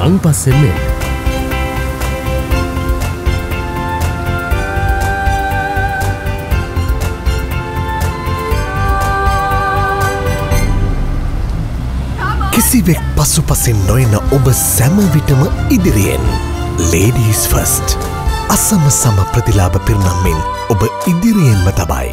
මං පස්සෙන්නේ කිසිවෙක් පසු පසින් නොයන ඔබ සැමවිටම ඉදිරියෙන්. Ladies first. අසම සම ප්‍රතිලාභ පිරුණම්මෙන් ඔබ ඉදිරියෙන්ම තබයි.